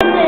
வந்து